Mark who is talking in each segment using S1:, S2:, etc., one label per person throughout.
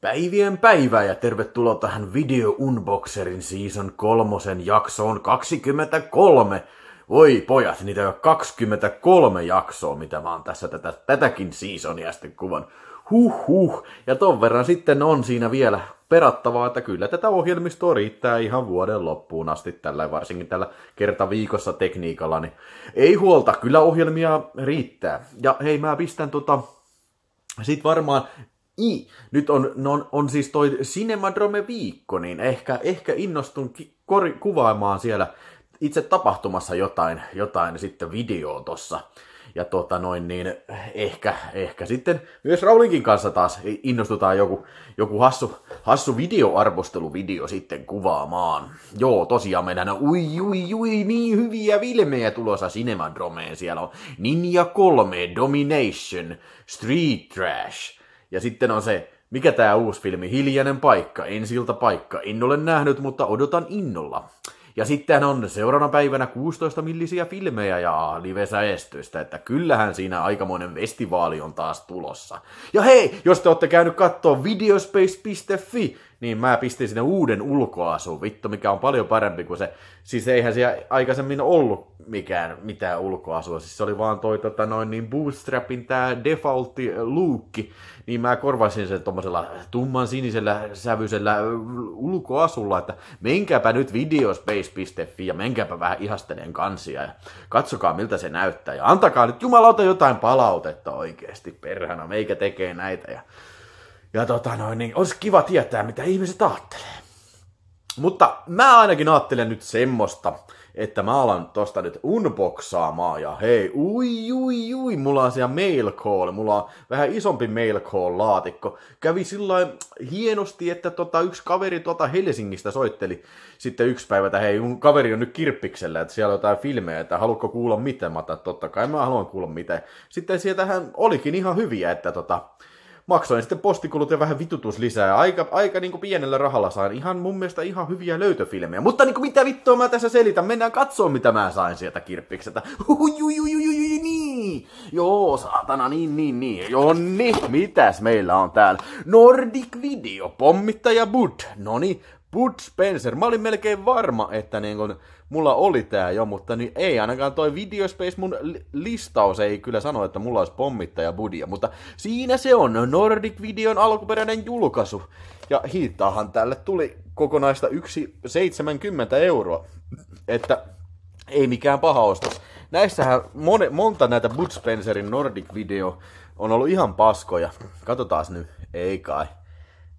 S1: Päivien päivää ja tervetuloa tähän Video Unboxerin Season kolmosen jaksoon 23. Voi pojat, niitä on 23 jaksoa, mitä mä oon tässä tätä, tätäkin seasonia sitten kuvan. Huh huh. Ja ton verran sitten on siinä vielä perattavaa, että kyllä tätä ohjelmistoa riittää ihan vuoden loppuun asti, tällä varsinkin tällä kerta viikossa tekniikalla, niin ei huolta, kyllä ohjelmia riittää. Ja hei, mä pistän tota, sit varmaan I. Nyt on, on, on siis toi Cinemadrome viikko, niin ehkä, ehkä innostun ki- kuvaamaan siellä itse tapahtumassa jotain, jotain sitten videoa tossa. Ja tota noin, niin ehkä, ehkä sitten myös Raulinkin kanssa taas innostutaan joku, joku hassu, hassu videoarvosteluvideo sitten kuvaamaan. Joo, tosiaan meidän on ui, ui, ui, niin hyviä filmejä tulossa Cinemadromeen. Siellä on Ninja 3, Domination, Street Trash, ja sitten on se, mikä tämä uusi filmi, Hiljainen paikka, ensilta paikka, en ole nähnyt, mutta odotan innolla. Ja sitten on seuraavana päivänä 16 millisiä filmejä ja live-säestystä, että kyllähän siinä aikamoinen festivaali on taas tulossa. Ja hei, jos te olette käynyt katsoa videospace.fi, niin mä pistin sinne uuden ulkoasun, vittu mikä on paljon parempi kuin se, siis eihän siellä aikaisemmin ollut mikään, mitään ulkoasua, siis se oli vaan toi tota, noin niin bootstrapin tää defaultti luukki, niin mä korvasin sen tommosella tumman sinisellä sävyisellä ulkoasulla, että menkääpä nyt videospace.fi ja menkääpä vähän ihasteleen kansia ja katsokaa miltä se näyttää. Ja antakaa nyt jumalauta jotain palautetta oikeesti perhana, meikä tekee näitä ja ja tota noin, niin olisi kiva tietää, mitä ihmiset ajattelee. Mutta mä ainakin ajattelen nyt semmoista, että mä alan tosta nyt unboxaamaan ja hei, ui, ui, ui, mulla on siellä mail call, mulla on vähän isompi mail call laatikko. Kävi sillä hienosti, että tota, yksi kaveri tuota Helsingistä soitteli sitten yksi päivä, että hei, mun kaveri on nyt kirppiksellä, että siellä on jotain filmejä, että haluatko kuulla miten? Mä otan, totta kai mä haluan kuulla miten. Sitten sieltähän olikin ihan hyviä, että tota, maksoin sitten postikulut ja vähän vitutus lisää. Aika, aika niin kuin pienellä rahalla sain ihan mun mielestä ihan hyviä löytöfilmejä. Mutta niin kuin mitä vittua mä tässä selitän? Mennään katsoa mitä mä sain sieltä kirppiksestä. Niin. Joo, saatana, niin, niin, niin. Jonni, mitäs meillä on täällä? Nordic Video, pommittaja Bud. Noni, Bud Spencer. Mä olin melkein varma, että niin kun, mulla oli tää jo, mutta niin ei ainakaan toi Videospace mun listaus ei kyllä sano, että mulla olisi pommittaja Budia, mutta siinä se on Nordic Videon alkuperäinen julkaisu. Ja hiittaahan tälle tuli kokonaista 1,70 euroa, että ei mikään paha ostos. Näissähän mon, monta näitä Bud Spencerin Nordic Video on ollut ihan paskoja. Katsotaan nyt, ei kai.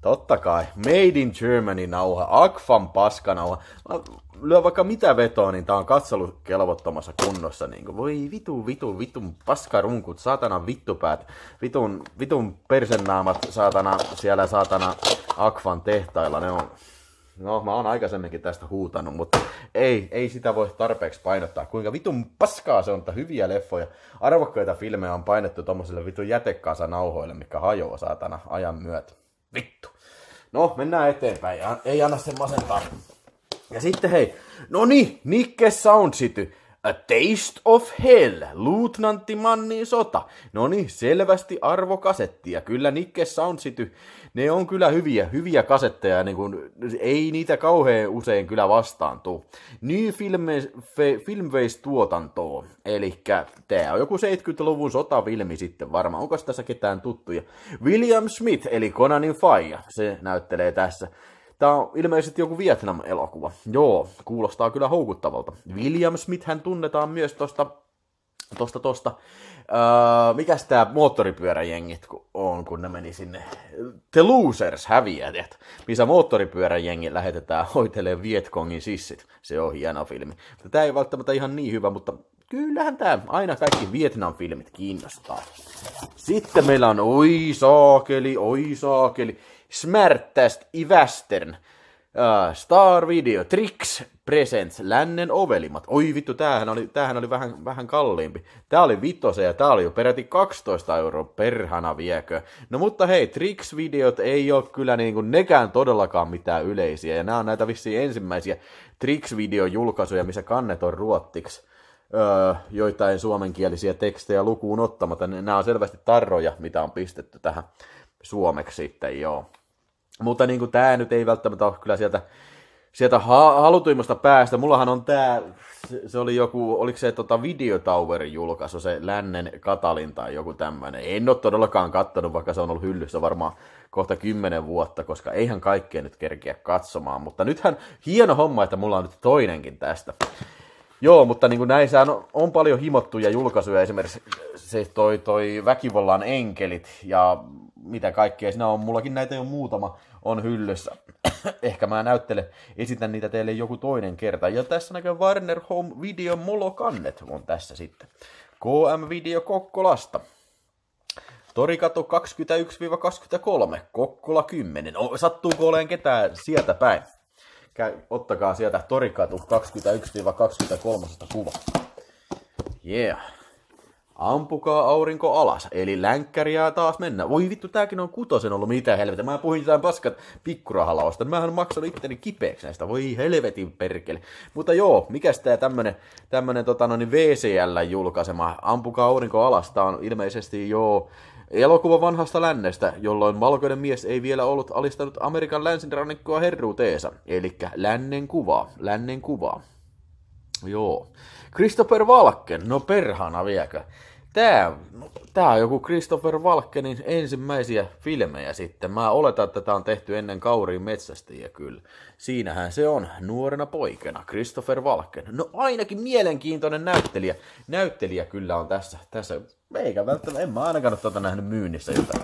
S1: Totta kai. Made in Germany nauha. Akfan paskanauha. Mä lyö vaikka mitä vetoa, niin tää on katselukelvottomassa kunnossa. Niin kuin, voi vitu, vitu, vitun paskarunkut, saatana vittupäät, vitun, vitun persennaamat, saatana, siellä saatana Akfan tehtailla. Ne on, no mä oon aikaisemminkin tästä huutanut, mutta ei, ei sitä voi tarpeeksi painottaa. Kuinka vitun paskaa se on, että hyviä leffoja, arvokkaita filmejä on painettu tommoselle vitun jätekasa nauhoille, mikä hajoaa saatana ajan myötä. Vittu. No, mennään eteenpäin. Ei anna sen masentaa. Ja sitten hei, no niin, Nikke Sound City. A Taste of Hell, Luutnantti Mannin sota. No niin, selvästi arvokasettia. Kyllä Nikke Sound City, ne on kyllä hyviä, hyviä kasetteja, niin kun, ei niitä kauhean usein kyllä vastaan tuu. New Filmways-tuotantoa, eli tää on joku 70-luvun sotafilmi sitten varmaan. Onko tässä ketään tuttuja? William Smith, eli Conanin faija, se näyttelee tässä. Tämä on ilmeisesti joku Vietnam-elokuva. Joo, kuulostaa kyllä houkuttavalta. William Smith hän tunnetaan myös tosta, tosta, tosta. Öö, mikäs tää moottoripyöräjengit on, kun ne meni sinne? The Losers häviäjät, missä moottoripyöräjengi lähetetään hoitelemaan Vietkongin sissit. Se on hieno filmi. Tämä ei välttämättä ihan niin hyvä, mutta kyllähän tämä aina kaikki Vietnam-filmit kiinnostaa. Sitten meillä on oi saakeli, oi saakeli. Smärtäst i västern. Uh, Star Video, Trix Presents, Lännen ovelimat. Oi vittu, tämähän oli, tämähän oli vähän, vähän kalliimpi. Tää oli vitose ja tää oli jo peräti 12 euroa perhana viekö. No mutta hei, Trix-videot ei ole kyllä niinku nekään todellakaan mitään yleisiä. Ja nämä on näitä vissiin ensimmäisiä Trix-video-julkaisuja, missä kannet on ruottiksi. Öö, joitain suomenkielisiä tekstejä lukuun ottamatta. Nämä on selvästi tarroja, mitä on pistetty tähän suomeksi sitten, joo. Mutta niin kuin tämä nyt ei välttämättä ole kyllä sieltä, sieltä ha- halutuimmasta päästä. Mullahan on tämä, se, oli joku, oliko se tota Video Towerin julkaisu, se Lännen Katalin tai joku tämmöinen. En ole todellakaan kattonut, vaikka se on ollut hyllyssä varmaan kohta kymmenen vuotta, koska eihän kaikkea nyt kerkeä katsomaan. Mutta nythän hieno homma, että mulla on nyt toinenkin tästä. Joo, mutta niin kuin näissä on, on paljon himottuja julkaisuja, esimerkiksi se toi, toi Väkivallan enkelit ja mitä kaikkea siinä on. Mullakin näitä jo muutama on hyllyssä. Ehkä mä näyttelen, esitän niitä teille joku toinen kerta. Ja tässä näkyy Warner Home Video Molokannet on tässä sitten. KM Video Kokkolasta. Torikatu 21-23, Kokkola 10. O, sattuuko oleen ketään sieltä päin? Käy, ottakaa sieltä Torikatu 21-23 kuva. Yeah. Ampukaa aurinko alas, eli länkkäriä taas mennä. Voi vittu, tääkin on kutosen ollut, mitä helvetä. Mä puhuin jotain paskat pikkurahalla Mähän maksan itteni kipeäksi näistä, voi helvetin perkele. Mutta joo, mikäs tää tämmönen, tämmönen tota, no, niin VCL julkaisema Ampukaa aurinko alas, tää on ilmeisesti joo Elokuva vanhasta lännestä, jolloin valkoinen mies ei vielä ollut alistanut Amerikan länsirannikkoa herruuteensa, eli lännen kuva, lännen kuva. Joo. Christopher Valken, no perhana viekö. Tää, tää on joku Christopher Walkenin ensimmäisiä filmejä sitten. Mä oletan, että tää on tehty ennen Kauriin metsästäjiä kyllä. Siinähän se on, nuorena poikana, Christopher Walken. No ainakin mielenkiintoinen näyttelijä. Näyttelijä kyllä on tässä. tässä. Eikä välttämättä, en mä ainakaan ole tuota nähnyt myynnissä, jota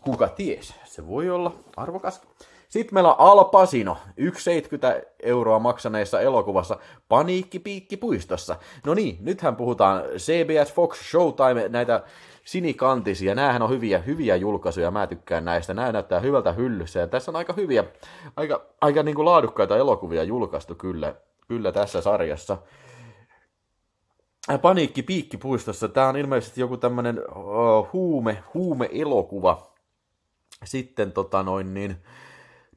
S1: kuka ties. Se voi olla arvokas. Sitten meillä on Al Pacino, 1,70 euroa maksaneessa elokuvassa Paniikki puistossa. No niin, nythän puhutaan CBS Fox Showtime, näitä sinikantisia. Näähän on hyviä, hyviä julkaisuja, mä tykkään näistä. Nämä näyttää hyvältä hyllyssä ja tässä on aika hyviä, aika, aika niin kuin laadukkaita elokuvia julkaistu kyllä, kyllä tässä sarjassa. Paniikki piikkipuistossa. Tämä on ilmeisesti joku tämmönen uh, huume, huume-elokuva. Sitten tota noin niin,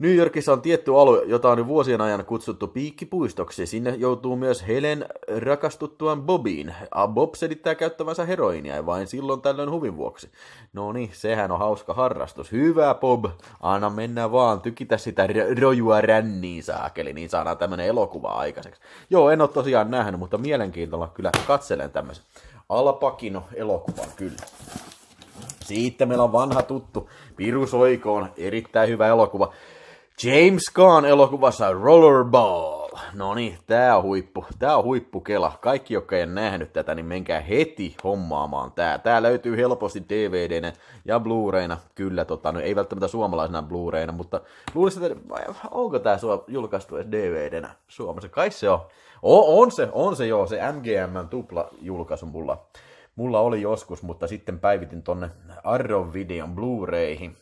S1: New Yorkissa on tietty alue, jota on vuosien ajan kutsuttu piikkipuistoksi. Sinne joutuu myös Helen rakastuttuaan Bobiin. Bob selittää käyttävänsä heroinia vain silloin tällöin huvin vuoksi. No niin, sehän on hauska harrastus. Hyvä Bob, anna mennä vaan, tykitä sitä rojua ränniin saakeli, niin saadaan tämmönen elokuva aikaiseksi. Joo, en ole tosiaan nähnyt, mutta mielenkiintoilla kyllä katselen tämmöisen. Alpakino elokuvan kyllä. Siitä meillä on vanha tuttu Piru Soikoon, erittäin hyvä elokuva. James Gunn elokuvassa Rollerball. No niin, tää on huippu. Tää on huippukela. Kaikki, jotka ei nähnyt tätä, niin menkää heti hommaamaan tää. Tää löytyy helposti DVDnä ja Blu-rayna. Kyllä, tota, no ei välttämättä suomalaisena Blu-rayna, mutta luulisin, että onko tää sua julkaistu edes DVDnä Suomessa? Kai se on. O, on se, on se joo, se MGM tupla julkaisu mulla. Mulla oli joskus, mutta sitten päivitin tonne Arrow Videon Blu-rayhin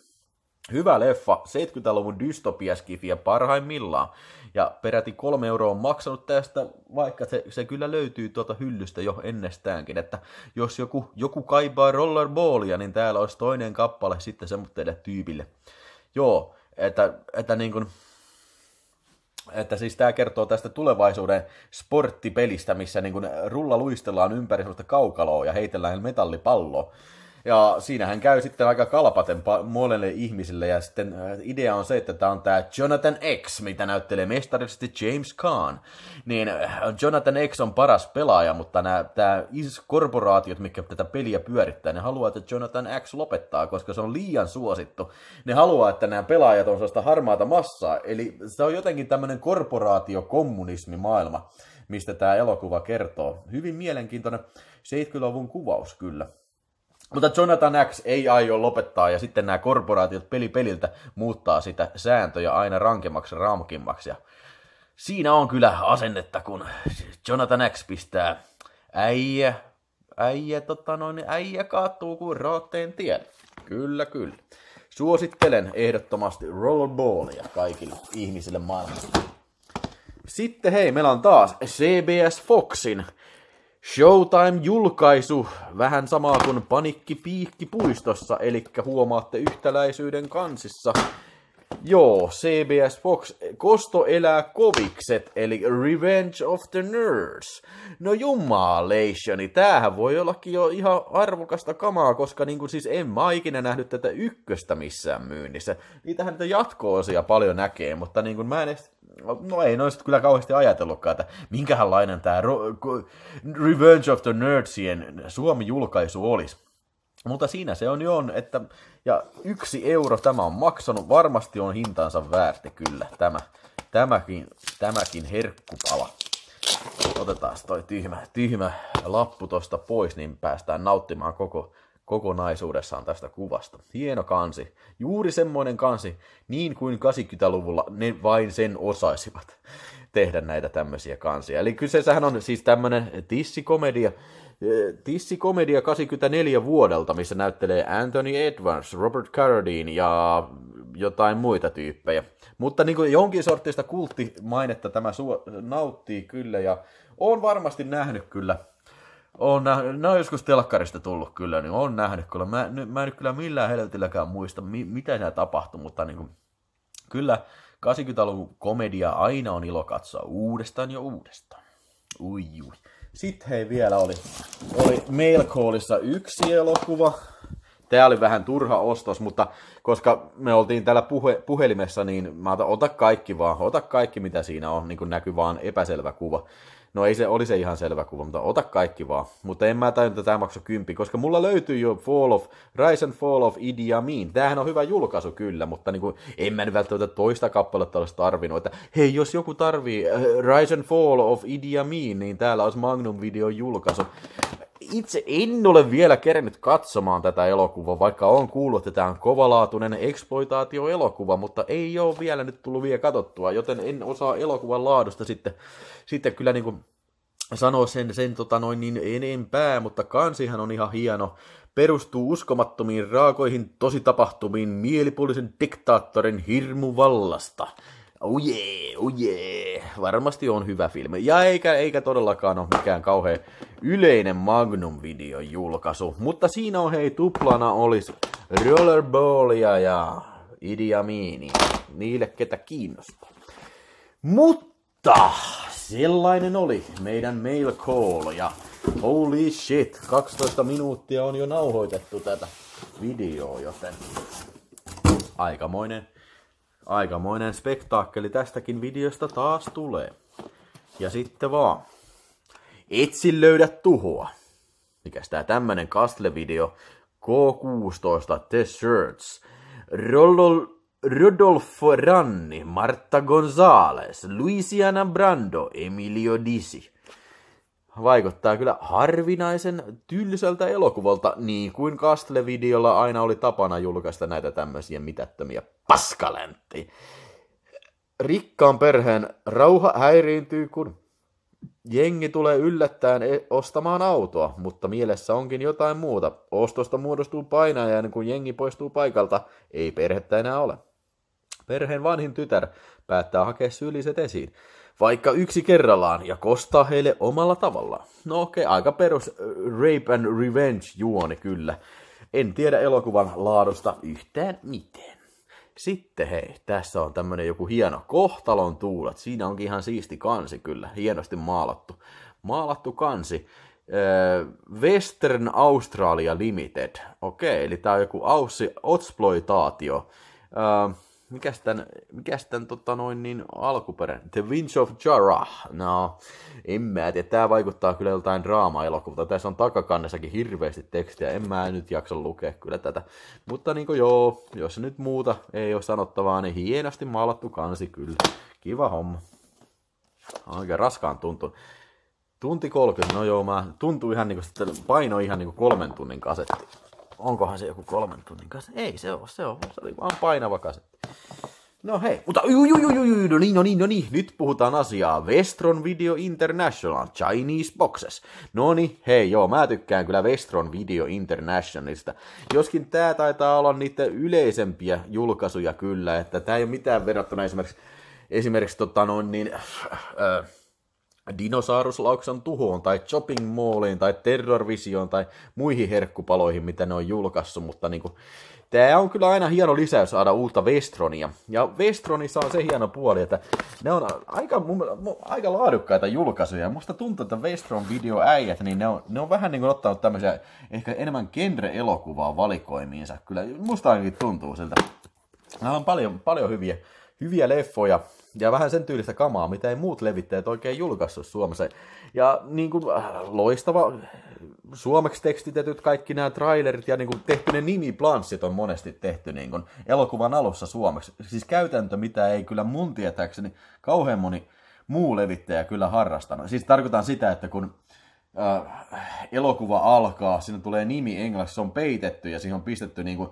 S1: Hyvä leffa, 70-luvun dystopiaskifiä parhaimmillaan. Ja peräti kolme euroa on maksanut tästä, vaikka se, se kyllä löytyy tuota hyllystä jo ennestäänkin. Että jos joku, joku kaipaa rollerballia, niin täällä olisi toinen kappale sitten semmoitteille tyypille. Joo, että, että niin kuin, että siis tämä kertoo tästä tulevaisuuden sporttipelistä, missä niin kuin rulla luistellaan ympäri sellaista kaukaloa ja heitellään metallipalloa. Ja siinähän käy sitten aika kalpaten monelle ihmisille, ja sitten äh, idea on se, että tämä on tämä Jonathan X, mitä näyttelee mestarisesti James Caan. Niin äh, Jonathan X on paras pelaaja, mutta nämä tämä korporaatiot, mikä tätä peliä pyörittää, ne haluaa, että Jonathan X lopettaa, koska se on liian suosittu. Ne haluaa, että nämä pelaajat on sellaista harmaata massaa, eli se on jotenkin tämmöinen korporaatiokommunismimaailma, mistä tämä elokuva kertoo. Hyvin mielenkiintoinen 70-luvun kuvaus kyllä. Mutta Jonathan X ei aio lopettaa ja sitten nämä korporaatiot peli peliltä muuttaa sitä sääntöjä aina rankemmaksi raamkimmaksi. Ja siinä on kyllä asennetta, kun Jonathan X pistää äijä, äijä, tota noin, äijä kaatuu kuin rootteen tien. Kyllä, kyllä. Suosittelen ehdottomasti rollerballia kaikille ihmisille maailmassa. Sitten hei, meillä on taas CBS Foxin Showtime-julkaisu, vähän samaa kuin Panikki Piikki puistossa, eli huomaatte yhtäläisyyden kansissa. Joo, CBS Fox, Kosto elää kovikset, eli Revenge of the Nerds. No jumalationi, tämähän voi ollakin jo ihan arvokasta kamaa, koska niin kuin siis en mä ikinä nähnyt tätä ykköstä missään myynnissä. Niitähän niitä jatko-osia paljon näkee, mutta niin kuin mä en edes no ei noista kyllä kauheasti ajatellutkaan, että minkälainen tämä Revenge of the Nerdsien Suomi-julkaisu olisi. Mutta siinä se on jo, että ja yksi euro tämä on maksanut, varmasti on hintansa väärti kyllä tämä, tämäkin, tämäkin herkkupala. Otetaan toi tyhmä, tyhmä lappu tosta pois, niin päästään nauttimaan koko, kokonaisuudessaan tästä kuvasta. Hieno kansi. Juuri semmoinen kansi, niin kuin 80-luvulla ne vain sen osaisivat tehdä näitä tämmöisiä kansia. Eli kyseessähän on siis tämmöinen tissikomedia, tissikomedia 84 vuodelta, missä näyttelee Anthony Edwards, Robert Carradine ja jotain muita tyyppejä. Mutta niin kuin jonkin sortista kulttimainetta tämä su- nauttii kyllä ja on varmasti nähnyt kyllä on nähnyt, ne on joskus telkkarista tullut kyllä, niin on nähnyt kyllä. Mä, mä en kyllä millään helvetilläkään muista, mi, mitä siinä tapahtui, mutta niin kuin, kyllä 80-luvun komedia aina on ilo katsoa uudestaan ja uudestaan. Ui, ui. Sitten hei vielä oli, oli Mail Callissa yksi elokuva. Tämä oli vähän turha ostos, mutta koska me oltiin täällä puhe, puhelimessa, niin mä otan, ota kaikki vaan, ota kaikki mitä siinä on, niin kuin näkyy vaan epäselvä kuva. No ei se, oli se ihan selvä kuva, mutta ota kaikki vaan. Mutta en mä tajunnut, että tämä maksoi kympi, koska mulla löytyy jo Fall of, Rise and Fall of Idi Amin. Tämähän on hyvä julkaisu kyllä, mutta niin kuin, en mä nyt välttämättä toista kappaletta olisi tarvinnut. Että hei, jos joku tarvii uh, Rise and Fall of Idi Amin, niin täällä olisi Magnum Video julkaisu itse en ole vielä kerennyt katsomaan tätä elokuvaa, vaikka on kuullut, että tämä on kovalaatuinen exploitaatioelokuva, mutta ei ole vielä nyt tullut vielä katsottua, joten en osaa elokuvan laadusta sitten, sitten kyllä niin kuin sanoa sen, sen tota noin niin enempää, mutta kansihan on ihan hieno. Perustuu uskomattomiin raakoihin tositapahtumiin mielipuolisen diktaattorin hirmuvallasta. Oh yeah, oh yeah. Varmasti on hyvä filmi. Ja eikä, eikä todellakaan ole mikään kauhean yleinen Magnum-video julkaisu. Mutta siinä on hei tuplana olisi Rollerballia ja Idi Amini. Niille ketä kiinnostaa. Mutta sellainen oli meidän mail call ja holy shit, 12 minuuttia on jo nauhoitettu tätä videoa, joten aikamoinen Aikamoinen spektaakkeli tästäkin videosta taas tulee. Ja sitten vaan. Etsi löydä tuhoa. Mikäs tää tämmönen Kastle-video? K16 The Shirts. Rollol Rodolfo Ranni, Marta Gonzales, Luisiana Brando, Emilio Disi vaikuttaa kyllä harvinaisen tylsältä elokuvalta, niin kuin Kastle-videolla aina oli tapana julkaista näitä tämmöisiä mitättömiä paskalänttejä. Rikkaan perheen rauha häiriintyy, kun jengi tulee yllättäen e- ostamaan autoa, mutta mielessä onkin jotain muuta. Ostosta muodostuu painaja kun jengi poistuu paikalta, ei perhettä enää ole. Perheen vanhin tytär päättää hakea syylliset esiin vaikka yksi kerrallaan ja kostaa heille omalla tavallaan. No okei, okay, aika perus äh, rape and revenge juoni kyllä. En tiedä elokuvan laadusta yhtään mitään. Sitten hei, tässä on tämmönen joku hieno kohtalon tuulet. Siinä onkin ihan siisti kansi kyllä, hienosti maalattu. Maalattu kansi. Äh, Western Australia Limited. Okei, eli tää on joku aussi, exploitaatio. Äh, mikäs tän, mikäs tän tota noin niin alkuperä? The Winch of Jarrah. No, en mä tiedä. Tää vaikuttaa kyllä joltain draama-elokuvalta. Tässä on takakannessakin hirveästi tekstiä. En mä nyt jaksa lukea kyllä tätä. Mutta niinku joo, jos nyt muuta ei ole sanottavaa, niin hienosti maalattu kansi kyllä. Kiva homma. Oikein raskaan tuntuu. Tunti 30, no joo, mä tuntuu ihan niinku, paino ihan niinku kolmen tunnin kasetti onkohan se joku kolmen tunnin kanssa? Ei se ole, se on, se oli vaan painava kasetti. No hei, mutta ui, ui, ui, ui, no niin, no niin, no niin, nyt puhutaan asiaa. Vestron Video International, Chinese Boxes. No niin, hei, joo, mä tykkään kyllä Vestron Video Internationalista. Joskin tää taitaa olla niitä yleisempiä julkaisuja kyllä, että tää ei ole mitään verrattuna esimerkiksi, esimerkiksi tota noin niin, äh, dinosauruslauksan tuhoon tai shopping malliin tai terrorvisioon tai muihin herkkupaloihin, mitä ne on julkaissut, mutta niin kuin, Tämä on kyllä aina hieno lisäys saada uutta Vestronia. Ja Vestronissa on se hieno puoli, että ne on aika, aika laadukkaita julkaisuja. Musta tuntuu, että Vestron videoäijät, niin ne on, ne on vähän niin kuin ottanut tämmöisiä ehkä enemmän genre-elokuvaa valikoimiinsa. Kyllä musta ainakin tuntuu siltä. Nämä on paljon, paljon hyviä, hyviä leffoja ja vähän sen tyylistä kamaa, mitä ei muut levittäjät oikein julkaissut Suomessa. Ja niin kuin, äh, loistava suomeksi tekstitetyt kaikki nämä trailerit ja niin kuin, tehty ne nimiplanssit on monesti tehty niin kuin, elokuvan alussa suomeksi. Siis käytäntö, mitä ei kyllä mun tietääkseni kauhean moni muu levittäjä kyllä harrastanut. Siis tarkoitan sitä, että kun äh, elokuva alkaa, siinä tulee nimi englanniksi, se on peitetty ja siihen on pistetty niin kuin,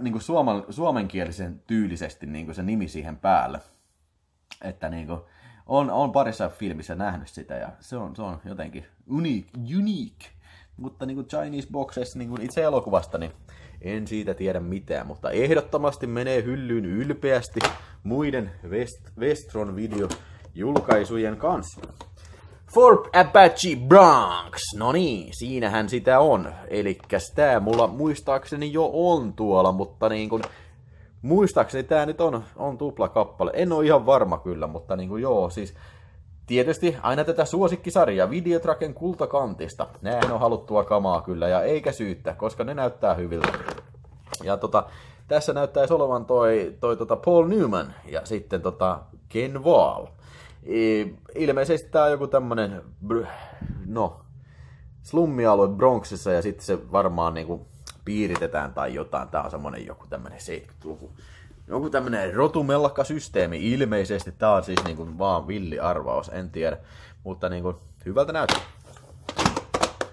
S1: niin kuin suomen, suomenkielisen tyylisesti niin kuin se nimi siihen päälle. Että niin kuin, on, on parissa filmissä nähnyt sitä ja se on, se on jotenkin unique, unique. Mutta niin kuin Chinese Boxes niin kuin itse elokuvasta, niin en siitä tiedä mitään, mutta ehdottomasti menee hyllyyn ylpeästi muiden West, Westron video julkaisujen kanssa. Fort Apache Bronx. No niin, siinähän sitä on. Eli tää mulla muistaakseni jo on tuolla, mutta niin kuin, muistaakseni tää nyt on, on tupla kappale. En ole ihan varma kyllä, mutta niin kuin, joo, siis Tietysti aina tätä suosikkisarjaa Videotraken kultakantista. Näin on haluttua kamaa kyllä ja eikä syyttä, koska ne näyttää hyviltä. Ja tota, tässä näyttäisi olevan toi, toi tota Paul Newman ja sitten tota Ken Wall. E, ilmeisesti tää on joku tämmönen, no, slummialue Bronxissa ja sitten se varmaan niinku piiritetään tai jotain. Tää on semmonen joku tämmönen 70-luku joku tämmönen rotumellakka-systeemi. Ilmeisesti tää on siis niinku vaan villi arvaus, en tiedä. Mutta niinku hyvältä näyttää.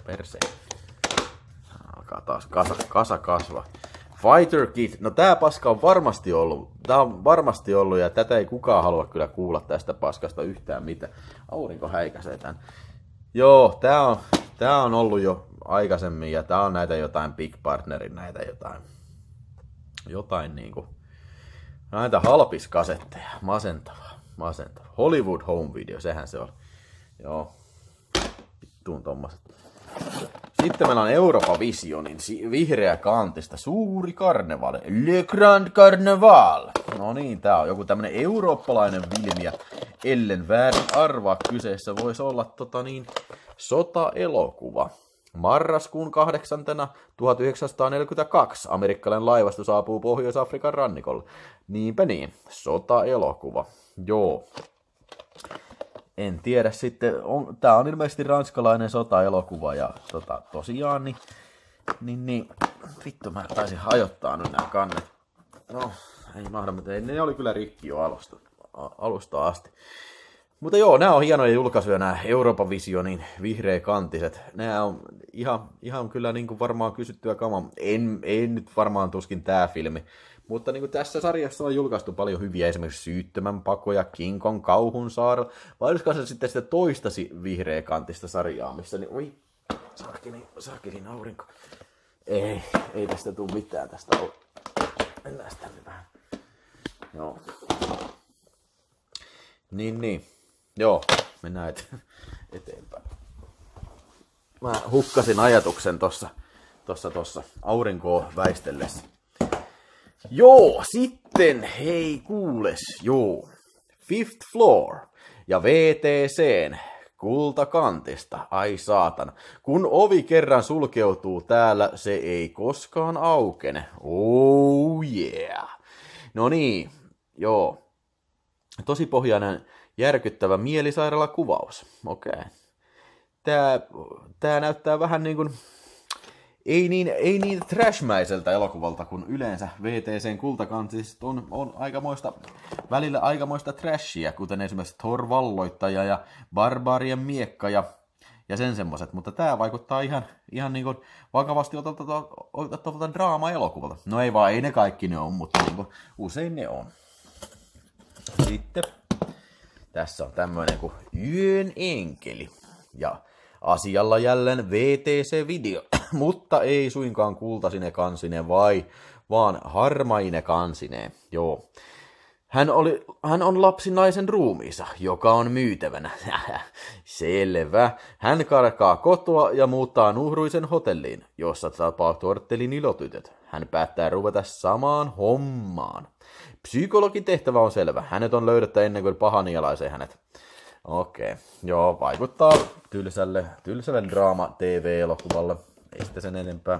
S1: Perse. Alkaa taas kasa, kasa kasva. Fighter Kit. No tää paska on varmasti ollut. Tää on varmasti ollut ja tätä ei kukaan halua kyllä kuulla tästä paskasta yhtään mitä. Aurinko häikäisee tän. Joo, tää on, tää on ollut jo aikaisemmin ja tää on näitä jotain Big Partnerin näitä jotain jotain niinku Näitä halpiskasetteja. Masentava. Masentava. Hollywood Home Video, sehän se on. Joo. Vittuun tommoset. Sitten meillä on Euroopan Visionin vihreä kantista suuri karnevaali. Le Grand Carnaval. No niin, tää on joku tämmönen eurooppalainen filmi ja ellen väärin arvaa kyseessä voisi olla tota niin, sota-elokuva. Marraskuun 8. 1942 amerikkalainen laivasto saapuu Pohjois-Afrikan rannikolle. Niinpä niin, sota-elokuva. Joo. En tiedä sitten, on, tää on ilmeisesti ranskalainen sota-elokuva ja tota, tosiaan niin, niin, niin, vittu mä taisin hajottaa nyt nämä kannet. No, ei mahda, mutta ne oli kyllä rikki jo alusta, alusta asti. Mutta joo, nämä on hienoja julkaisuja, nämä Euroopan Visionin vihreä kantiset. Nämä on ihan, ihan kyllä niin kuin varmaan kysyttyä kama. En, en nyt varmaan tuskin tämä filmi. Mutta niin kuin tässä sarjassa on julkaistu paljon hyviä, esimerkiksi Syyttömän pakoja, King Kong, Kauhun saara. Vai olisiko se sitten sitä toistasi vihreä kantista sarjaa, missä niin, oi, saakeli, saakeli aurinko. Ei, ei tästä tule mitään tästä. Mennään tänne vähän. Joo. Niin, niin. Joo, mennään et, eteenpäin. Mä hukkasin ajatuksen tossa, tossa, tossa aurinkoa väistellessä. Joo, sitten, hei kuules, joo. Fifth Floor ja VTCn kultakantista, ai saatana. Kun ovi kerran sulkeutuu täällä, se ei koskaan aukene. Oh yeah. No niin, joo. Tosi pohjainen järkyttävä mielisairaalakuvaus. Okei. Okay. Tää, tää näyttää vähän niin kuin, ei niin, ei niin trashmäiseltä elokuvalta kuin yleensä VTCn kultakansis on, on aikamoista, välillä aikamoista trashia, kuten esimerkiksi Thor Valloittaja ja Barbarien miekka ja, ja sen semmoset, mutta tämä vaikuttaa ihan, ihan niin kuin vakavasti otettavalta draama-elokuvalta. No ei vaan, ei ne kaikki ne on, mutta niin usein ne on. Sitten tässä on tämmöinen kuin Yön enkeli. Ja asialla jälleen VTC-video, mutta ei suinkaan kultasine kansine vai, vaan harmaine kansine. Joo. Hän, oli, hän on lapsinaisen ruumiisa, joka on myytävänä. Selvä. Hän karkaa kotoa ja muuttaa nuhruisen hotelliin, jossa tapaa torttelin ilotytöt. Hän päättää ruveta samaan hommaan. Psykologin tehtävä on selvä. Hänet on löydettävä ennen kuin pahanialaisee hänet. Okei, okay. joo, vaikuttaa tylsälle, tylsälle draama TV-elokuvalle. Ei sitä sen enempää.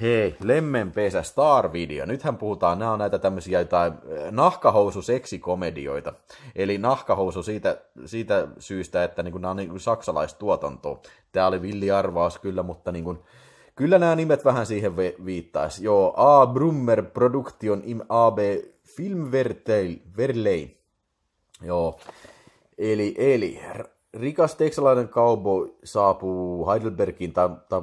S1: Hei, Lemmenpesä Star-video. Nythän puhutaan, nämä on näitä tämmöisiä jotain eh, nahkahousu-seksikomedioita. Eli nahkahousu siitä, siitä syystä, että niin kuin, nämä on niin saksalaistuotantoa. Tämä oli villi arvaus kyllä, mutta niin kuin, kyllä nämä nimet vähän siihen viittaisi. Joo, A. Brummer Production im AB Filmverlein. Joo, eli, eli rikas teksalainen cowboy saapuu Heidelbergiin ta, ta,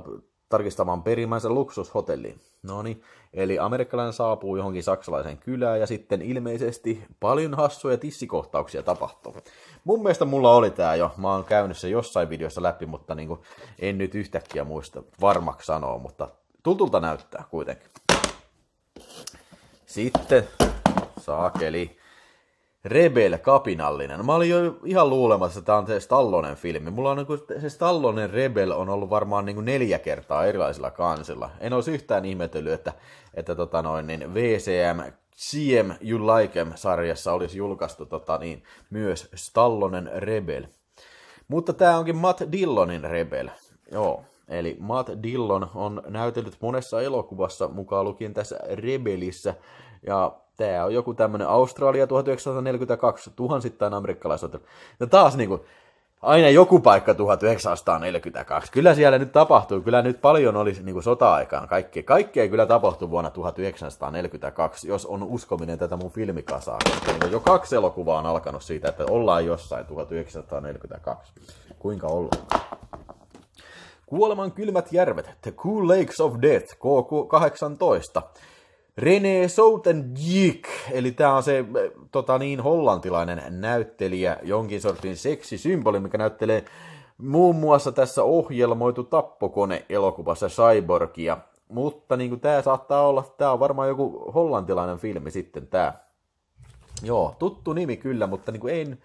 S1: tarkistamaan perimänsä luksushotelliin. No niin, eli amerikkalainen saapuu johonkin saksalaiseen kylään ja sitten ilmeisesti paljon hassuja tissikohtauksia tapahtuu. Mun mielestä mulla oli tää jo, mä oon käynyt se jossain videossa läpi, mutta niin kuin, en nyt yhtäkkiä muista varmaksi sanoa, mutta tutulta näyttää kuitenkin. Sitten, saakeli, Rebel kapinallinen. Mä olin jo ihan luulemassa, että tämä on se Stallonen filmi. Mulla on niin se Stallonen Rebel on ollut varmaan niin kuin neljä kertaa erilaisilla kansilla. En olisi yhtään ihmetellyt, että, että tota noin, niin VCM CM You Like Em sarjassa olisi julkaistu tota niin, myös Stallonen Rebel. Mutta tämä onkin Matt Dillonin Rebel. Joo, eli Matt Dillon on näytellyt monessa elokuvassa, mukaan lukien tässä Rebelissä. Ja Tämä on joku tämmöinen Australia 1942, tuhansittain amerikkalaisottelu. Ja taas niin kuin, aina joku paikka 1942. Kyllä siellä nyt tapahtuu, kyllä nyt paljon olisi niin kuin sota-aikaan. Kaikkea, kaikkea kyllä tapahtui vuonna 1942, jos on uskominen tätä mun filmikasaa. Niin jo kaksi elokuvaa on alkanut siitä, että ollaan jossain 1942. Kuinka ollaan? Kuoleman kylmät järvet, The Cool Lakes of Death, K18. René Soutendijk, eli tämä on se tota niin, hollantilainen näyttelijä, jonkin sortin seksisymboli, mikä näyttelee muun muassa tässä ohjelmoitu tappokone-elokuvassa Cyborgia. Mutta niin tämä saattaa olla, tämä on varmaan joku hollantilainen filmi sitten tämä. Joo, tuttu nimi kyllä, mutta niin kuin en,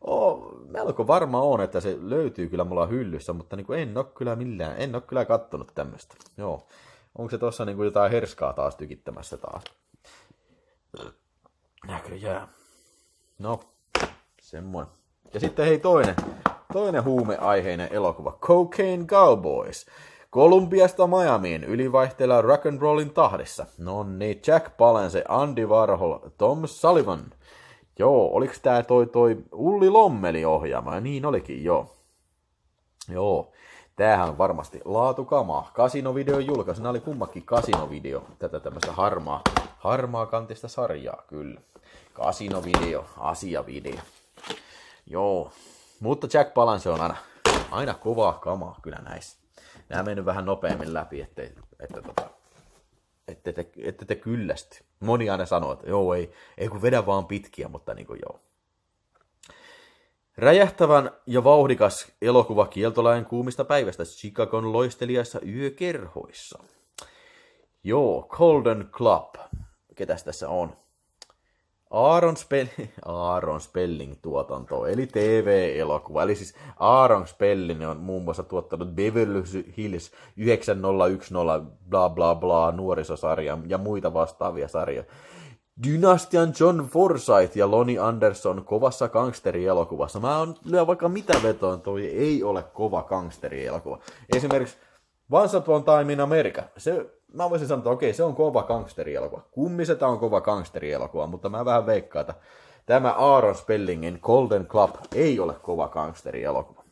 S1: oo, melko varma on, että se löytyy kyllä mulla hyllyssä, mutta niin kuin en ole kyllä millään, en ole kyllä kattonut tämmöistä. Joo. Onko se tossa niinku jotain herskaa taas tykittämässä taas? Näköjään. No, semmoinen. Ja sitten hei toinen, toinen huumeaiheinen elokuva, Cocaine Cowboys. Kolumbiasta Miamiin ylivaihteella rock and rollin tahdissa. No niin, Jack Palance, Andy Warhol, Tom Sullivan. Joo, oliks tää toi toi Ulli Lommeli ohjaama? Niin olikin, joo. Joo. Tämähän on varmasti laatukamaa. Kasinovideon. Nämä oli kummakin kasinovideo. Tätä tämmöistä harmaa, harmaa kantista sarjaa, kyllä. Kasinovideo, asiavideo. Joo. Mutta Jack Palance on aina, aina kovaa kamaa kyllä näissä. Nämä mennyt vähän nopeammin läpi, ettei, että tota, ette te, ette te kyllästy. Moni aina sanoo, että joo, ei, ei kun vedä vaan pitkiä, mutta niin kuin joo. Räjähtävän ja vauhdikas elokuva kieltolain kuumista päivästä Chicagon loistelijassa yökerhoissa. Joo, Golden Club. Ketäs tässä on? Aaron, Spell- Aaron Spelling tuotanto, eli TV-elokuva. Eli siis Aaron Spelling on muun muassa tuottanut Beverly Hills 9010 bla bla bla nuorisosarja ja muita vastaavia sarjoja. Dynastian John Forsyth ja Loni Anderson kovassa gangsterielokuvassa. Mä oon lyö vaikka mitä vetoon, toi ei ole kova gangsterielokuva. Esimerkiksi Once Upon Time in America. Se, mä voisin sanoa, että okei, se on kova gangsterielokuva. Kummiseta on kova gangsterielokuva, mutta mä vähän veikkaan, että tämä Aaron Spellingin Golden Club ei ole kova gangsterielokuva.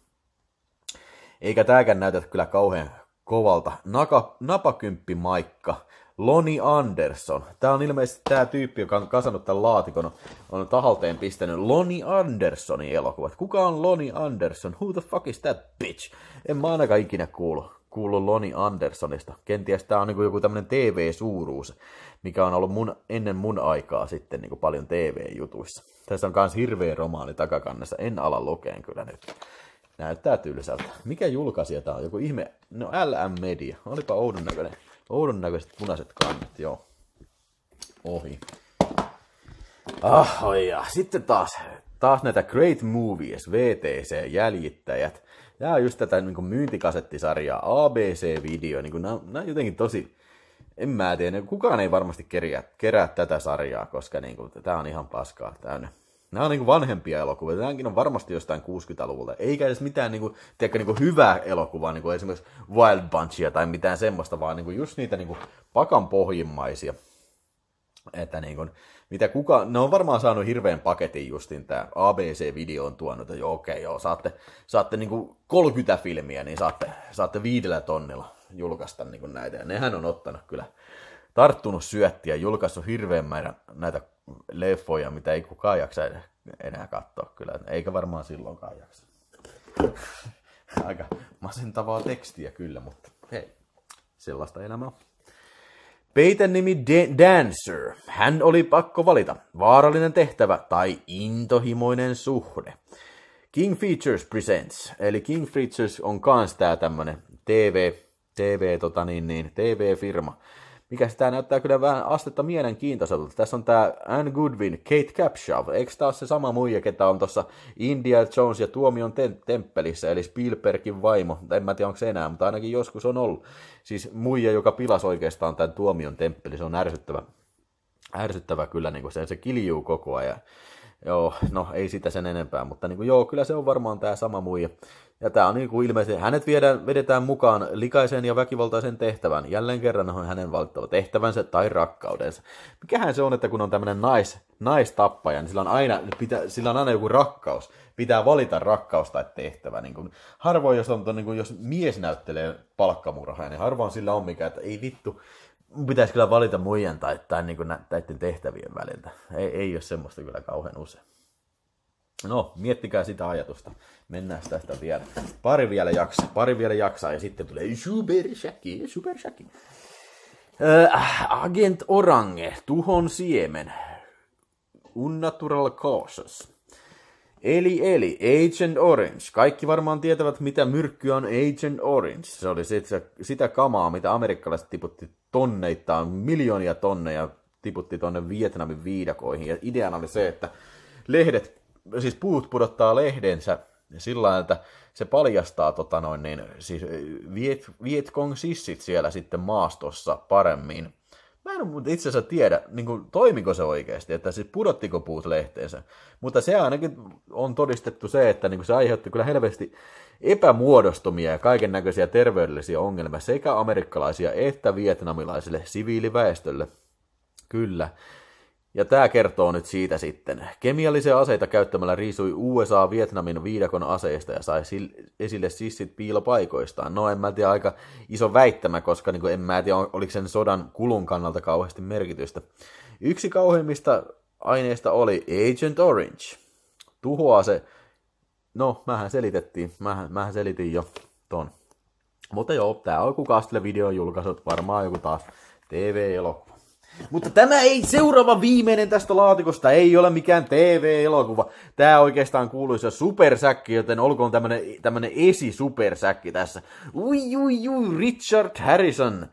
S1: Eikä tääkään näytä kyllä kauhean kovalta. Naka, napakymppi Maikka Loni Anderson. Tämä on ilmeisesti tämä tyyppi, joka on kasannut tämän laatikon, on tahalteen pistänyt Loni Andersonin elokuvat. Kuka on Loni Anderson? Who the fuck is that bitch? En mä ainakaan ikinä kuulu, kuulu Loni Andersonista. Kenties tämä on niin joku tämmöinen TV-suuruus, mikä on ollut mun, ennen mun aikaa sitten niin paljon TV-jutuissa. Tässä on myös hirveä romaani takakannessa. En ala lukeen kyllä nyt. Näyttää tylsältä. Mikä julkaisija tämä on? Joku ihme... No LM Media. Olipa oudon näköinen. Oudon näköiset punaiset kannat, joo. Ohi. Ah, ja. Sitten taas, taas näitä Great Movies, VTC-jäljittäjät. Tämä on just tätä niin myyntikasettisarjaa, ABC-video. Niin nämä, nämä on jotenkin tosi, en mä tiedä, kukaan ei varmasti kerää, kerää tätä sarjaa, koska niin kuin, tämä on ihan paskaa täynnä. Nämä on niin vanhempia elokuvia. Nämäkin on varmasti jostain 60-luvulta. Eikä edes mitään niin kuin, tiedätkö, niin kuin hyvää elokuvaa, niin kuin esimerkiksi Wild Bunchia tai mitään semmoista, vaan niin kuin just niitä niin kuin pakan pohjimmaisia. Että niin kuin, mitä kuka, ne on varmaan saanut hirveän paketin justin tämä ABC-video on tuonut, että joo, okei, joo, saatte, saatte niin kuin 30 filmiä, niin saatte, saatte viidellä tonnilla julkaista niin kuin näitä. Ja nehän on ottanut kyllä, tarttunut syöttiä, julkaissut hirveän määrän näitä leffoja, mitä ei kukaan jaksa enää katsoa kyllä, eikä varmaan silloinkaan jaksa. Aika masentavaa tekstiä kyllä, mutta hei, sellaista elämää Peiten nimi De- Dancer. Hän oli pakko valita vaarallinen tehtävä tai intohimoinen suhde. King Features Presents, eli King Features on kans tää tämmönen TV, TV, tota niin, niin, TV-firma, mikä sitä näyttää kyllä vähän astetta mielenkiintoiselta. Tässä on tämä Anne Goodwin, Kate Capshaw. Eikö tämä ole se sama muija, ketä on tuossa India Jones ja Tuomion ten- temppelissä, eli Spielbergin vaimo. En mä tiedä, onko se enää, mutta ainakin joskus on ollut. Siis muija, joka pilas oikeastaan tämän Tuomion temppeli. Se on ärsyttävä, ärsyttävä kyllä, niin se, se kiljuu koko ajan. Joo, no ei sitä sen enempää, mutta niin kuin, joo, kyllä se on varmaan tämä sama muija. Ja tämä on niin kuin ilmeisesti, hänet viedään, vedetään mukaan likaiseen ja väkivaltaisen tehtävän. Jälleen kerran on hänen valittava tehtävänsä tai rakkaudensa. Mikähän se on, että kun on tämmöinen nais, naistappaja, niin sillä on, aina, pitää, sillä on aina joku rakkaus. Pitää valita rakkaus tai tehtävä. Niin kuin, harvoin, jos, on, niin kuin, jos mies näyttelee palkkamurhaa, niin harvoin sillä on mikä, että ei vittu, pitäisi kyllä valita muijan tai, tai niin kuin näiden tehtävien väliltä. Ei, ei ole semmoista kyllä kauhean usein. No, miettikää sitä ajatusta. Mennään tästä vielä. Pari vielä jaksaa, pari vielä jaksaa ja sitten tulee Super Shaki, Super Shaki. Äh, Agent Orange, tuhon siemen. Unnatural Causes. Eli, eli, Agent Orange. Kaikki varmaan tietävät, mitä myrkkyä on Agent Orange. Se oli sitä, sitä kamaa, mitä amerikkalaiset tiputti tonneittain, miljoonia tonneja tiputti tonne Vietnamin viidakoihin. Ja ideana oli se, että lehdet siis puut pudottaa lehdensä sillä että se paljastaa tota noin, niin, siis Viet, Vietkong sissit siellä sitten maastossa paremmin. Mä en itse asiassa tiedä, niin kuin, toimiko se oikeasti, että siis pudottiko puut lehteensä. Mutta se ainakin on todistettu se, että niin kuin se aiheutti kyllä helvesti epämuodostumia ja kaiken näköisiä terveydellisiä ongelmia sekä amerikkalaisia että vietnamilaisille siviiliväestölle. Kyllä. Ja tämä kertoo nyt siitä sitten. Kemiallisia aseita käyttämällä riisui USA Vietnamin viidakon aseista ja sai esille sissit piilopaikoistaan. No en mä tiedä, aika iso väittämä, koska niin en mä tiedä, oliko sen sodan kulun kannalta kauheasti merkitystä. Yksi kauheimmista aineista oli Agent Orange. Tuhoaa se, no mähän selitettiin, mähän, mähän selitin jo ton. Mutta joo, tää on kukaan video julkaisut, varmaan joku taas TV-elokuva. Mutta tämä ei, seuraava viimeinen tästä laatikosta ei ole mikään TV-elokuva. Tämä oikeastaan kuuluisa supersäkki, joten olkoon tämmönen, tämmönen esi-supersäkki tässä. Ui, ui, ui, Richard Harrison.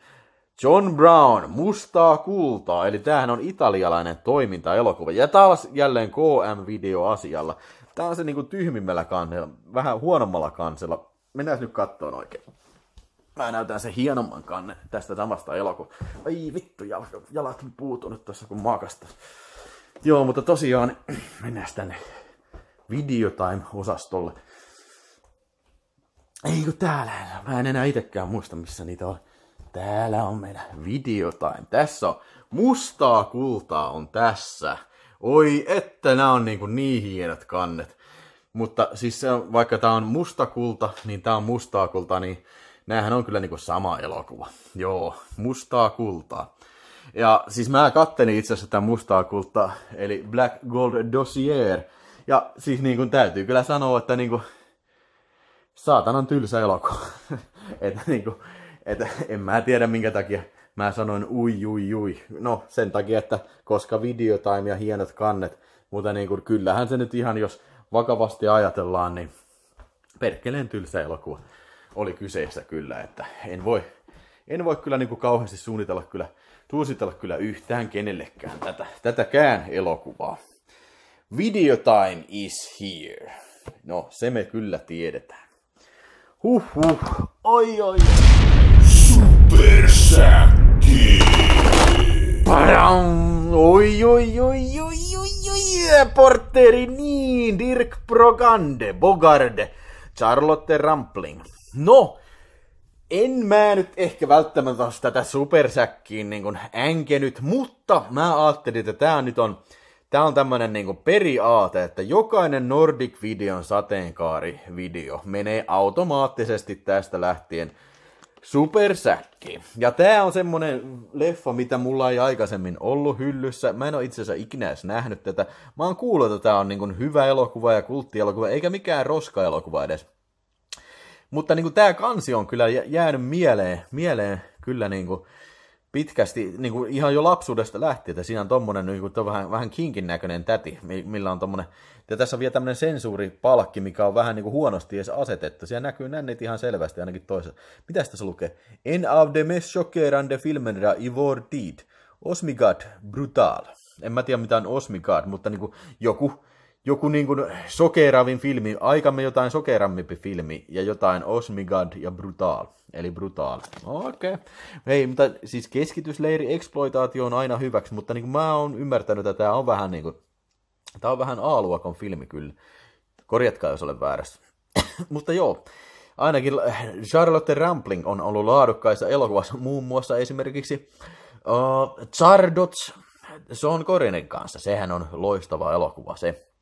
S1: John Brown, mustaa kultaa, eli tämähän on italialainen toimintaelokuva. Ja taas jälleen KM-video asialla. Tämä on se niinku tyhmimmällä kansella, vähän huonommalla kansella. Mennään nyt kattoon oikein. Mä näytän sen hienomman kannen tästä samasta elokuvasta. Ai vittu, jalat, jalat puutunut tässä kun makasta. Joo, mutta tosiaan mennään tänne Videotime-osastolle. Ei kun täällä, mä en enää itekään muista missä niitä on. Täällä on meidän Videotime. Tässä on mustaa kultaa on tässä. Oi, että nämä on niin, kuin niin hienot kannet. Mutta siis se on, vaikka tää on musta kulta, niin tää on mustaa kulta, niin näähän on kyllä niinku sama elokuva. Joo, mustaa kultaa. Ja siis mä kattelin itse asiassa tämän mustaa kultaa, eli Black Gold Dossier. Ja siis niin kuin täytyy kyllä sanoa, että niin kuin, saatanan tylsä elokuva. että niin kuin, että en mä tiedä minkä takia mä sanoin ui ui ui. No sen takia, että koska videotime ja hienot kannet, mutta niin kuin, kyllähän se nyt ihan jos vakavasti ajatellaan, niin perkeleen tylsä elokuva oli kyseessä kyllä, että en voi, en voi kyllä niin kuin kauheasti suunnitella kyllä suositella kyllä yhtään kenellekään tätä, tätäkään elokuvaa. Video time is here. No, se me kyllä tiedetään. Huh huh. Oi oi.
S2: Supersäkki.
S1: Padam! Oi oi oi oi oi oi. Porteri niin. Dirk Brogande. Bogarde. Charlotte Rampling. No, en mä nyt ehkä välttämättä tätä supersäkkiin niin kuin änkenyt, mutta mä ajattelin, että tää nyt on, tää on tämmönen niin kuin periaate, että jokainen Nordic-videon sateenkaari-video menee automaattisesti tästä lähtien supersäkkiin. Ja tää on semmonen leffa, mitä mulla ei aikaisemmin ollut hyllyssä. Mä en ole itse asiassa ikinä edes nähnyt tätä. Mä oon kuullut, että tää on niin hyvä elokuva ja kulttielokuva, eikä mikään roska-elokuva edes. Mutta niin kuin, tämä kansi on kyllä jäänyt mieleen, mieleen kyllä niin kuin, pitkästi, niin kuin ihan jo lapsuudesta lähtien, että siinä on tommonen niin kuin, vähän, vähän kinkin näköinen täti, millä on tommonen, ja tässä on vielä tämmöinen sensuuripalkki, mikä on vähän niin kuin huonosti edes asetettu. Siellä näkyy nännit ihan selvästi ainakin toisessa. Mitä tässä lukee? En av de mest chockerande filmerna i vår tid. Osmigad brutal. En mä tiedä mitä on Osmigad, mutta niin kuin joku joku niin kuin sokeravin filmi, aikamme jotain sokerammipi filmi ja jotain Osmigad ja Brutal. Eli Brutal. Okei. Okay. Hei, mutta siis keskitysleiri exploitaatio on aina hyväksi, mutta niin kuin mä oon ymmärtänyt, että tämä on vähän niin kuin, tämä on vähän A-luokan filmi kyllä. Korjatkaa, jos olen väärässä. mutta joo, ainakin Charlotte Rampling on ollut laadukkaissa elokuvassa, muun muassa esimerkiksi uh, Chardots Sean Korinen kanssa. Sehän on loistava elokuva se.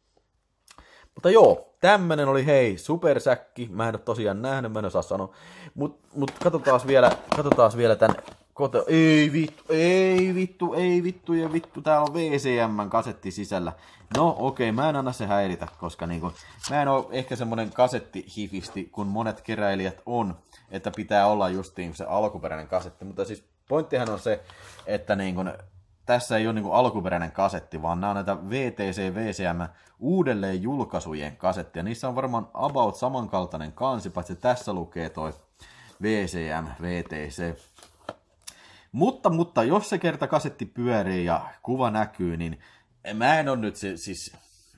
S1: Mutta joo, tämmönen oli hei, supersäkki. Mä en ole tosiaan nähnyt, mä en osaa sanoa. Mut, mut katsotaan vielä, katsotaan vielä tän koto... Ei vittu, ei vittu, ei vittu ja vittu, täällä on VCM-kasetti sisällä. No okei, okay, mä en anna se häiritä, koska niinku, mä en oo ehkä semmonen kasettihifisti, kun monet keräilijät on, että pitää olla justiin se alkuperäinen kasetti. Mutta siis pointtihan on se, että niinku, tässä ei ole niin alkuperäinen kasetti, vaan nämä on näitä VTC, VCM uudelleen julkaisujen kasetteja. Niissä on varmaan about samankaltainen kansi, paitsi tässä lukee toi VCM, VTC. Mutta, mutta jos se kerta kasetti pyörii ja kuva näkyy, niin mä en ole nyt se, siis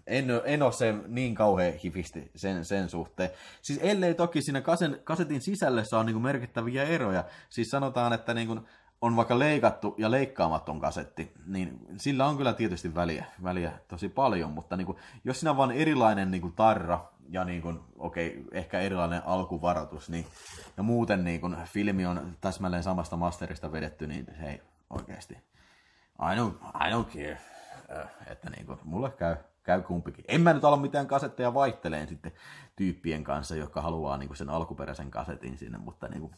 S1: en, en ole se niin kauhean hifisti sen, sen suhteen. Siis ellei toki siinä kasen, kasetin sisällössä on niin merkittäviä eroja. Siis sanotaan, että niin kuin on vaikka leikattu ja leikkaamaton kasetti, niin sillä on kyllä tietysti väliä, väliä tosi paljon, mutta niin kuin, jos siinä on vain erilainen niin kuin tarra ja niin kuin, okei, ehkä erilainen alkuvaroitus, niin, ja muuten niin kuin, filmi on täsmälleen samasta masterista vedetty, niin hei, oikeasti, I don't, I don't care, äh, että niin kuin, mulle käy, käy kumpikin. En mä nyt ala mitään kasetteja vaihteleen sitten tyyppien kanssa, jotka haluaa niin kuin sen alkuperäisen kasetin sinne, mutta niin kuin,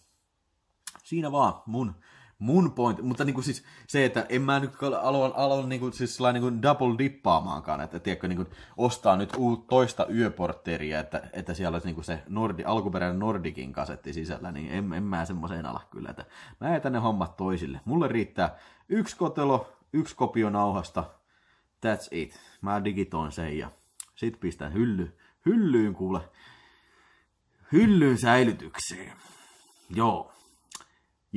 S1: siinä vaan mun mun point, mutta niin kuin siis se, että en mä nyt aloa, aloa niin kuin, siis niin kuin double dippaamaankaan, että tiedätkö, niin kuin ostaa nyt uut, toista yöportteria, että, että siellä olisi niin kuin se Nordi, alkuperäinen Nordikin kasetti sisällä, niin en, en mä semmoiseen ala kyllä, että mä jätän ne hommat toisille. Mulle riittää yksi kotelo, yksi kopio nauhasta, that's it. Mä digitoin sen ja sit pistän hylly, hyllyyn kuule, hyllyyn säilytykseen. Joo.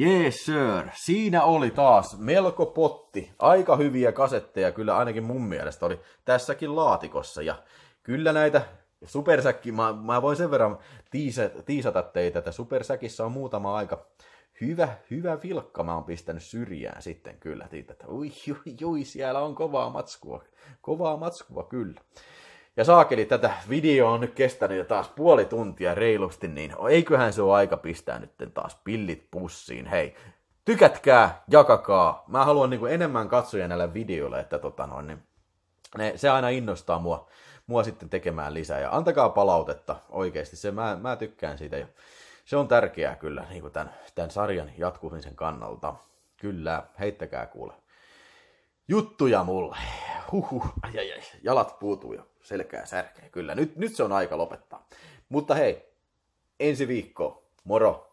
S1: Yes sir, siinä oli taas melko potti. Aika hyviä kasetteja kyllä ainakin mun mielestä oli tässäkin laatikossa. Ja kyllä näitä supersäkki, mä, mä voin sen verran tiisa, tiisata teitä, että supersäkissä on muutama aika hyvä, hyvä vilkka mä oon pistänyt syrjään sitten kyllä. Että ui, ui, ui, siellä on kovaa matskua. Kovaa matskua kyllä. Ja saakeli, tätä video on nyt kestänyt taas puoli tuntia reilusti, niin eiköhän se ole aika pistää nyt taas pillit pussiin. Hei, tykätkää, jakakaa. Mä haluan niin enemmän katsoja näille videoille, että tota noin, niin ne, se aina innostaa mua, mua sitten tekemään lisää. Ja antakaa palautetta oikeasti, se, mä, mä tykkään siitä. Ja se on tärkeää kyllä niin tämän, tämän sarjan jatkumisen kannalta. Kyllä, heittäkää kuule. Juttuja mulle. Huhhuh, ai, ai, ai. jalat puutuu jo selkää särkeä. Kyllä, nyt, nyt se on aika lopettaa. Mutta hei, ensi viikko, moro!